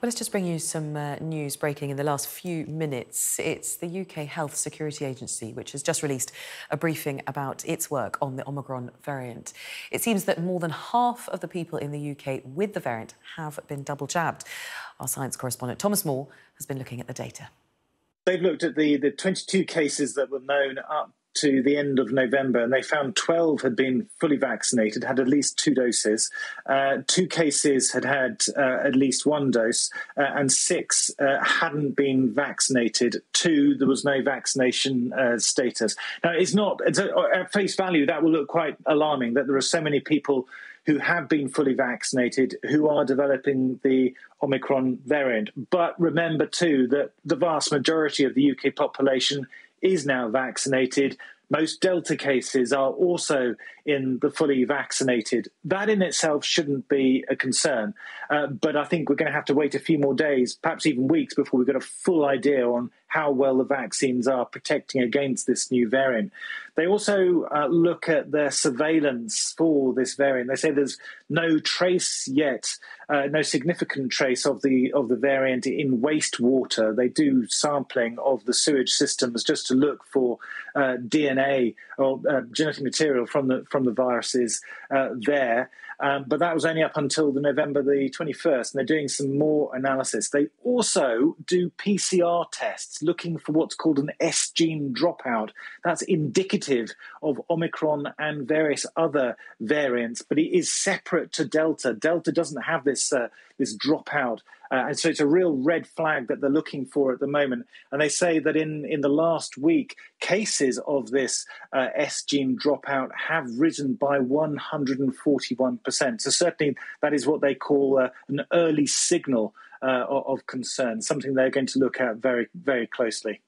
Well, let's just bring you some uh, news breaking in the last few minutes. It's the UK Health Security Agency, which has just released a briefing about its work on the Omicron variant. It seems that more than half of the people in the UK with the variant have been double jabbed. Our science correspondent Thomas Moore has been looking at the data. They've looked at the, the 22 cases that were known up to the end of November, and they found 12 had been fully vaccinated, had at least two doses. Uh, two cases had had uh, at least one dose, uh, and six uh, hadn't been vaccinated. Two, there was no vaccination uh, status. Now, it's not, it's a, at face value, that will look quite alarming that there are so many people who have been fully vaccinated who are developing the Omicron variant. But remember, too, that the vast majority of the UK population is now vaccinated. Most Delta cases are also in the fully vaccinated. That in itself shouldn't be a concern. Uh, but I think we're going to have to wait a few more days, perhaps even weeks, before we get a full idea on how well the vaccines are protecting against this new variant. They also uh, look at their surveillance for this variant. They say there's no trace yet, uh, no significant trace of the of the variant in wastewater. They do sampling of the sewage systems just to look for uh, DNA or uh, genetic material from the from the viruses uh, there. Um, but that was only up until the November the 21st, and they're doing some more analysis. They also do PCR tests looking for what's called an S gene dropout. That's indicative of Omicron and various other variants, but it is separate to Delta. Delta doesn't have this uh, this dropout, uh, and so it's a real red flag that they're looking for at the moment. And they say that in in the last week, cases of this uh, S gene dropout have risen by 141 percent. So certainly that is what they call uh, an early signal uh, of concern, something they're going to look at very very closely.